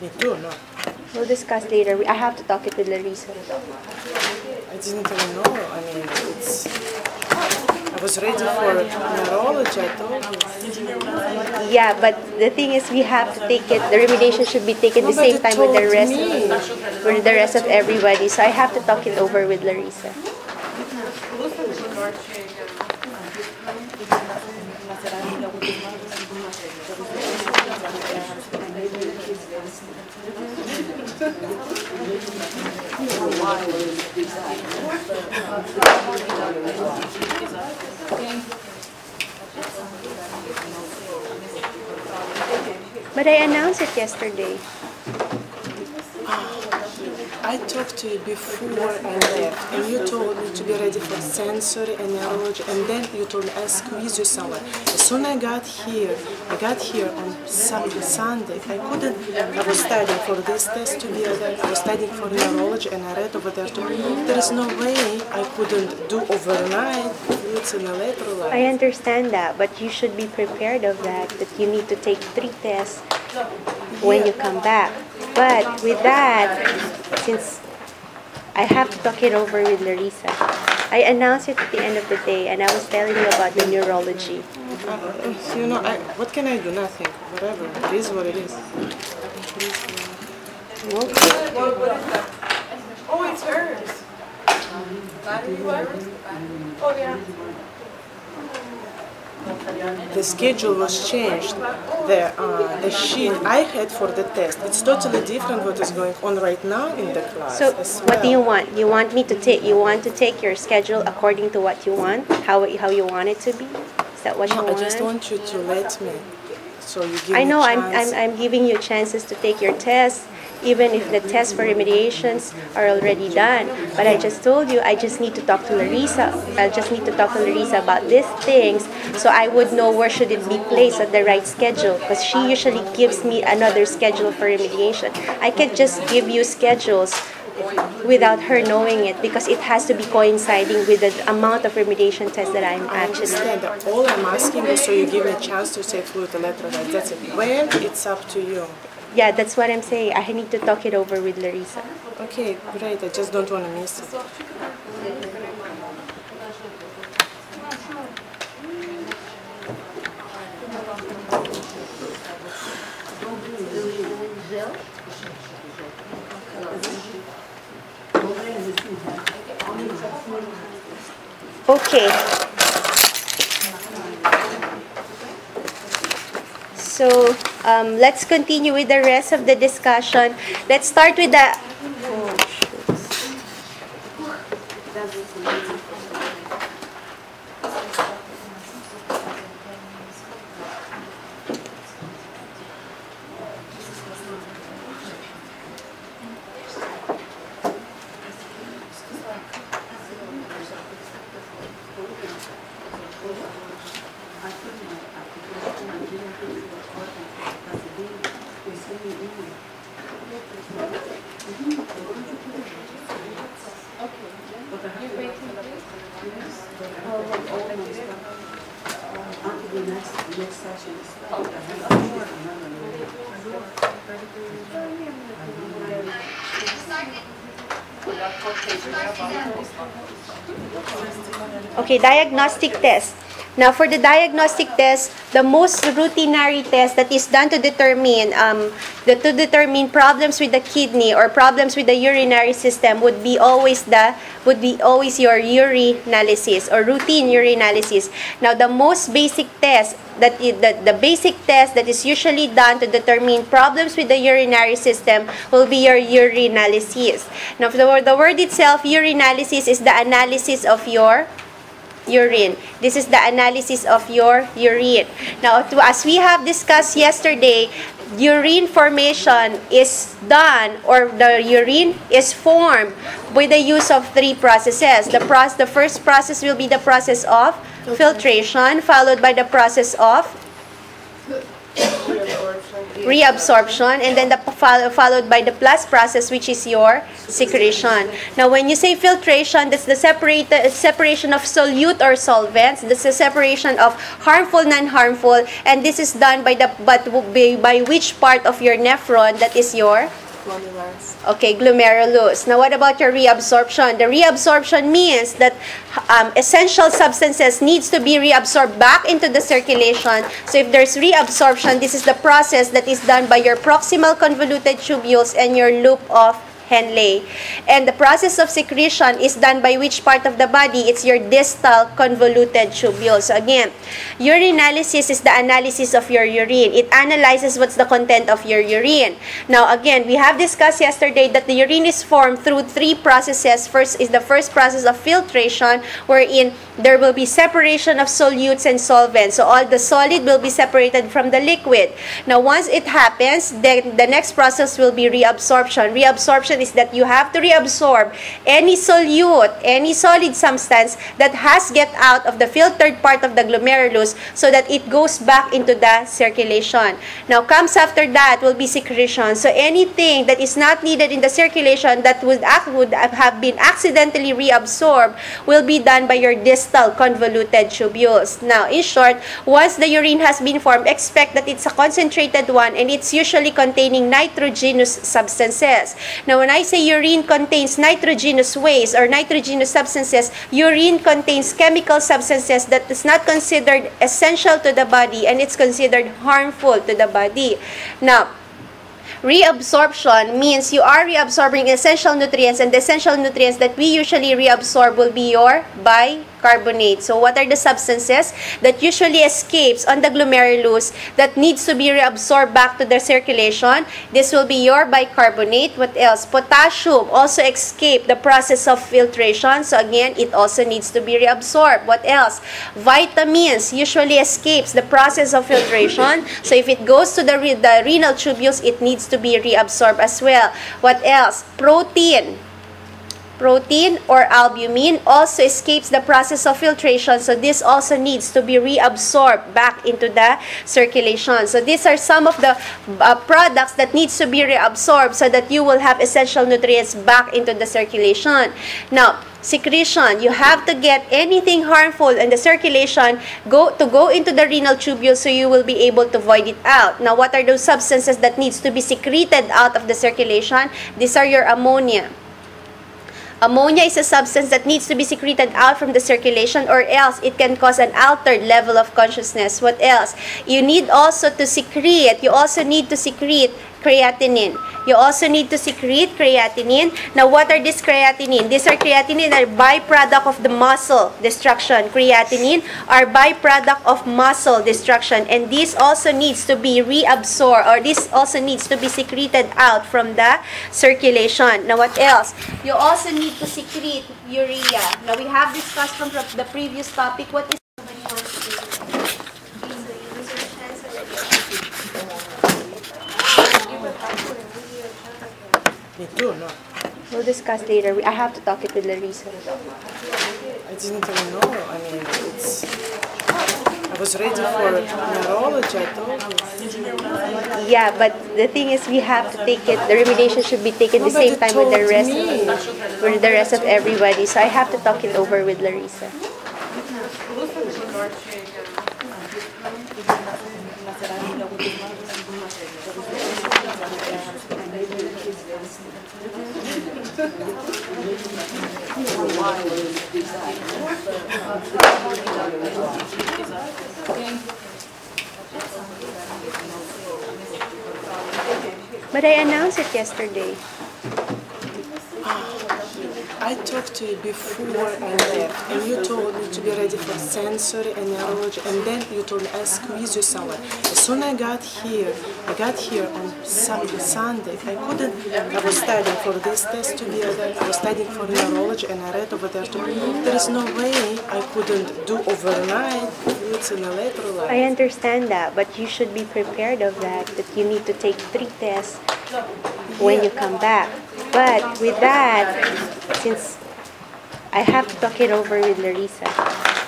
Me too, no. We'll discuss later. I have to talk it with Larissa. I didn't even know. I mean, it's. I was ready for neurology. I told you. Yeah, but the thing is, we have to take it. The remediation should be taken the No, but same time with the rest, me. with the rest of everybody. So I have to talk it over with Larissa. But I announced it yesterday. I talked to you before I left, and you told me to be ready for sensory and neurology, and then you told me I'll squeeze you somewhere. As soon as I got here, I got here on Sun- Sunday. I couldn't. I was studying for this test to be there. I was studying for neurology, and I read over there too. There is no way I couldn't do overnight fluids and electrolytes. I understand that, but you should be prepared of that, that you need to take three tests when you come back. But with that, since I have to talk it over with Larissa, I announced it at the end of the day, and I was telling you about the neurology. Uh, you know, I, what can I do? Nothing. Whatever. It is what it is. Oh, it's hers. Oh, yeah. The schedule was changed. The uh, the sheet I had for the test, it's totally different what is going on right now in the class. So, as what do you want? You want me to take? You want to take your schedule according to what you want, how how you want it to be? Is that what you No, I just want you to let me. So you give I know I'm. I'm, I'm giving you chances to take your test, even if the tests for remediations are already done. But I just told you I just need to talk to Larissa. I just need to talk to Larissa about these things so I would know where should it be placed at the right schedule because she usually gives me another schedule for remediation. I can just give you schedules without her knowing it because it has to be coinciding with the amount of remediation tests that I'm I actually understand that all I'm asking is so you give me a chance to say fluid electrolytes. That's it. When it's up to you. Yeah that's what I'm saying I need to talk it over with Larissa Okay, great. I just don't want to miss it. Okay. So um, let's continue with the rest of the discussion. Let's start with the. Okay, diagnostic test. Now, for the diagnostic test, the most routinary test that is done to determine um, the, to determine problems with the kidney or problems with the urinary system would be always the would be always your urinalysis or routine urinalysis. Now, the most basic test that i- the, the basic test that is usually done to determine problems with the urinary system will be your urinalysis. Now, the the word itself, urinalysis, is the analysis of your urine. This is the analysis of your urine. Now, to, as we have discussed yesterday, urine formation is done or the urine is formed with the use of three processes. The, the first process will be the process of filtration, followed by the process of reabsorption, and then the follow, followed by the plus process, which is your secretion. Now, when you say filtration, that's the separate, uh, separation of solute or solvents. This is separation of harmful, non-harmful, and this is done by the but by, by which part of your nephron that is your Glomerulus. Okay, glomerulus. Now, what about your reabsorption? The reabsorption means that um, essential substances needs to be reabsorbed back into the circulation. So, if there's reabsorption, this is the process that is done by your proximal convoluted tubules and your loop of Henle. And the process of secretion is done by which part of the body? It's your distal convoluted tubules. So again, urinalysis is the analysis of your urine. It analyzes what's the content of your urine. Now again, we have discussed yesterday that the urine is formed through three processes. First is the first process of filtration wherein there will be separation of solutes and solvents. So all the solid will be separated from the liquid. Now once it happens, then the next process will be reabsorption. Reabsorption is that you have to reabsorb any solute, any solid substance that has get out of the filtered part of the glomerulus so that it goes back into the circulation. Now comes after that will be secretion. So anything that is not needed in the circulation that would, act, would have been accidentally reabsorbed will be done by your distal convoluted tubules. Now, in short, once the urine has been formed, expect that it's a concentrated one and it's usually containing nitrogenous substances. Now, when I say urine contains nitrogenous waste or nitrogenous substances, urine contains chemical substances that is not considered essential to the body and it's considered harmful to the body. Now, reabsorption means you are reabsorbing essential nutrients and the essential nutrients that we usually reabsorb will be your bicarbonate. So what are the substances that usually escapes on the glomerulus that needs to be reabsorbed back to the circulation? This will be your bicarbonate. What else? Potassium also escape the process of filtration. So again, it also needs to be reabsorbed. What else? Vitamins usually escapes the process of filtration. So if it goes to the, re the renal tubules, it needs to be reabsorbed as well. What else? Protein protein or albumin also escapes the process of filtration. So this also needs to be reabsorbed back into the circulation. So these are some of the uh, products that needs to be reabsorbed so that you will have essential nutrients back into the circulation. Now secretion. You have to get anything harmful in the circulation go to go into the renal tubule so you will be able to void it out. Now what are those substances that needs to be secreted out of the circulation? These are your ammonia Ammonia is a substance that needs to be secreted out from the circulation or else it can cause an altered level of consciousness. What else? You need also to secrete, you also need to secrete creatinine. You also need to secrete creatinine. Now, what are these creatinine? These are creatinine are byproduct of the muscle destruction. Creatinine are byproduct of muscle destruction. And this also needs to be reabsorbed or this also needs to be secreted out from the circulation. Now, what else? You also need to secrete urea. Now, we have discussed from the previous topic what is Me too, no. We'll discuss later. I have to talk it with Larissa. I didn't even know. I mean, it's. I was ready for neurology, I told you. Yeah, but the thing is, we have to take it. The remediation should be taken the same time with the rest, me. of, with the rest of everybody. So I have to talk it over with Larissa. But I announced it yesterday. I talked to you before I left, uh, and you told me to be ready for sensory and neurology, and then you told me I'll squeeze you somewhere. As soon as I got here, I got here on Sun- Sunday. I couldn't. I was studying for this test to be there. I was studying for neurology, and I read over there too. There is no way I couldn't do overnight fluids in electrolyte. I understand that, but you should be prepared of that, that you need to take three tests when you come back. But with that, since I have to talk it over with Larissa,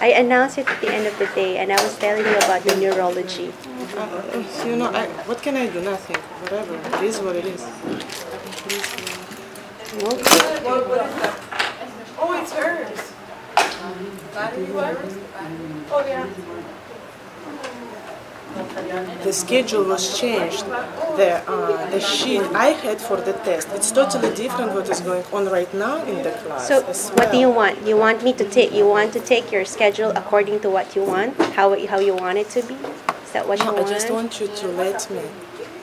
I announced it at the end of the day, and I was telling you about the neurology. Uh, you know, I, what can I do? Nothing. Whatever. It is what it is. Please, What, what is that? Oh, it's hers. Battery what? Oh, yeah. The schedule was changed. The uh, the sheet I had for the test, it's totally different what is going on right now in the class. So, as what do you want? You want me to take? You want to take your schedule according to what you want? How how you want it to be? Is that what you want? I just want you to let me.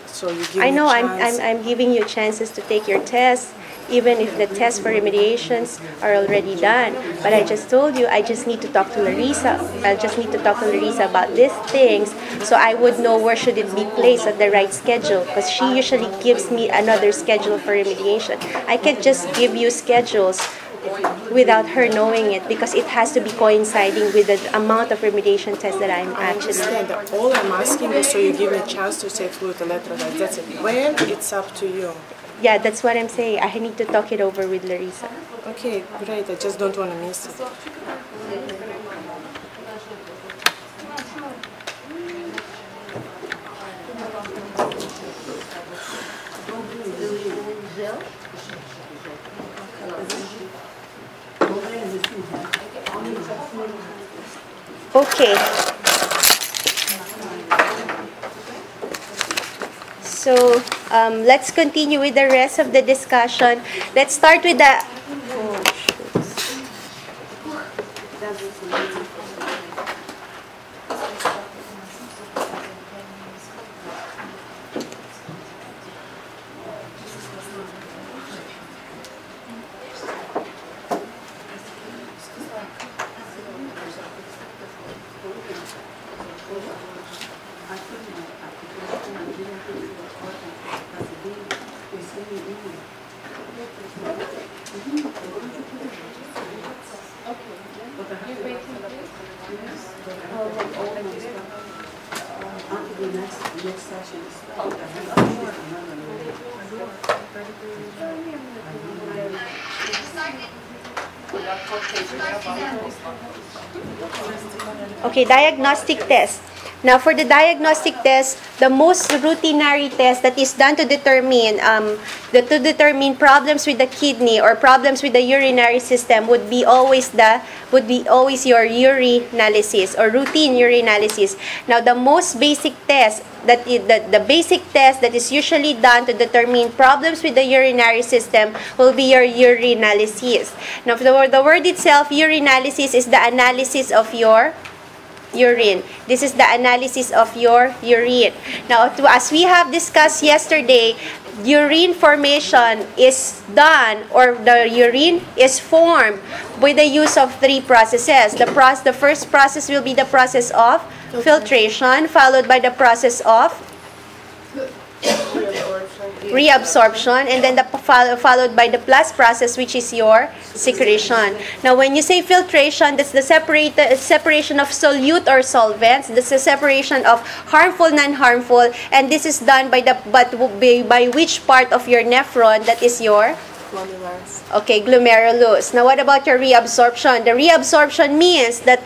So you give I know I'm. I'm, I'm giving you chances to take your test, even if the tests for remediations are already done. But I just told you I just need to talk to Larissa. I just need to talk to Larissa about these things so I would know where should it be placed at the right schedule because she usually gives me another schedule for remediation. I can't just give you schedules without her knowing it because it has to be coinciding with the amount of remediation tests that I'm I actually understand all I'm asking is so you give me a chance to take fluid electrolyte. That's it. When it's up to you. yeah that's what i'm saying i need to talk it over with larissa Okay, great. I just don't want to miss it. Okay. So um, let's continue with the rest of the discussion. Let's start with the. Okay, diagnostic test. Now, for the diagnostic test, the most routinary test that is done to determine um, the, to determine problems with the kidney or problems with the urinary system would be always the would be always your urinalysis or routine urinalysis. Now, the most basic test that the, the basic test that is usually done to determine problems with the urinary system will be your urinalysis. Now, the the word itself, urinalysis, is the analysis of your urine. This is the analysis of your urine. Now, to, as we have discussed yesterday, urine formation is done or the urine is formed with the use of three processes. The, proc- the first process will be the process of filtration, followed by the process of reabsorption and then the follow, followed by the plus process which is your secretion. Now when you say filtration that's the separation of solute or solvents. That's the separation of harmful non-harmful and this is done by the but by which part of your nephron that is your Glomerulus. Okay, glomerulus. Now, what about your reabsorption? The reabsorption means that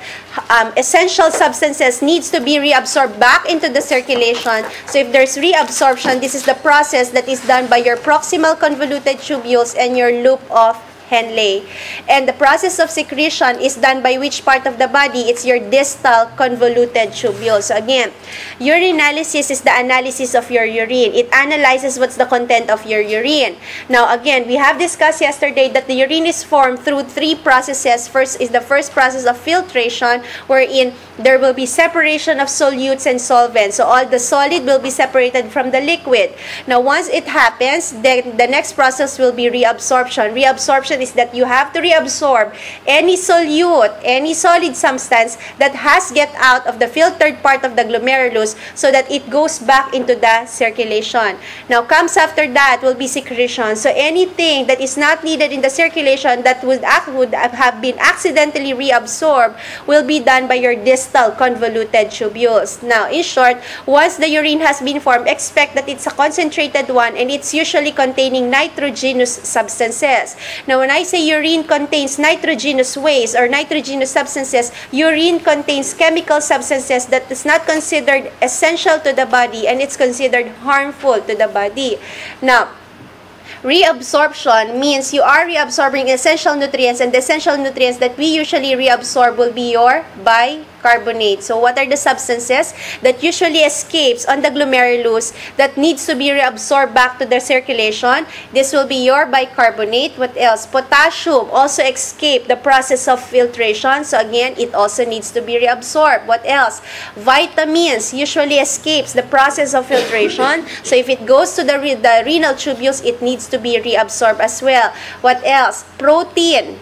um, essential substances needs to be reabsorbed back into the circulation. So, if there's reabsorption, this is the process that is done by your proximal convoluted tubules and your loop of Henle. And the process of secretion is done by which part of the body? It's your distal convoluted tubule. So again, urinalysis is the analysis of your urine. It analyzes what's the content of your urine. Now again, we have discussed yesterday that the urine is formed through three processes. First is the first process of filtration wherein there will be separation of solutes and solvents. So all the solid will be separated from the liquid. Now once it happens, then the next process will be reabsorption. Reabsorption is that you have to reabsorb any solute, any solid substance that has get out of the filtered part of the glomerulus so that it goes back into the circulation. Now comes after that will be secretion. So anything that is not needed in the circulation that would act would have been accidentally reabsorbed will be done by your distal convoluted tubules. Now, in short, once the urine has been formed, expect that it's a concentrated one and it's usually containing nitrogenous substances. Now, when I say urine contains nitrogenous waste or nitrogenous substances, urine contains chemical substances that is not considered essential to the body and it's considered harmful to the body. Now, reabsorption means you are reabsorbing essential nutrients and the essential nutrients that we usually reabsorb will be your bicarbonate. So what are the substances that usually escapes on the glomerulus that needs to be reabsorbed back to the circulation? This will be your bicarbonate. What else? Potassium also escape the process of filtration. So again, it also needs to be reabsorbed. What else? Vitamins usually escapes the process of filtration. So if it goes to the, re- the renal tubules, it needs to be reabsorbed as well. What else? Protein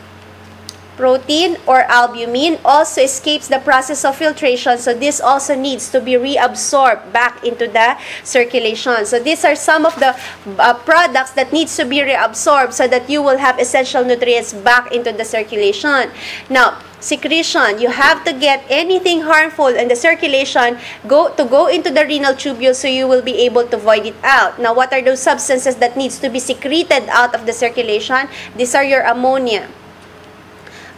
protein or albumin also escapes the process of filtration. So this also needs to be reabsorbed back into the circulation. So these are some of the uh, products that needs to be reabsorbed so that you will have essential nutrients back into the circulation. Now secretion. You have to get anything harmful in the circulation go to go into the renal tubule so you will be able to void it out. Now what are those substances that needs to be secreted out of the circulation? These are your ammonia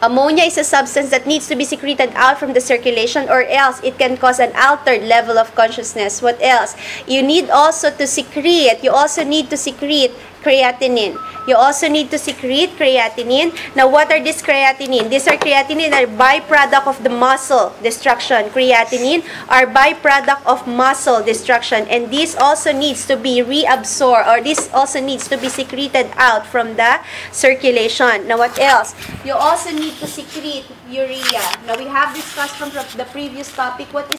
Ammonia is a substance that needs to be secreted out from the circulation or else it can cause an altered level of consciousness. What else? You need also to secrete, you also need to secrete creatinine. You also need to secrete creatinine. Now, what are these creatinine? These are creatinine are byproduct of the muscle destruction. Creatinine are byproduct of muscle destruction. And this also needs to be reabsorbed or this also needs to be secreted out from the circulation. Now, what else? You also need to secrete urea. Now, we have discussed from the previous topic what is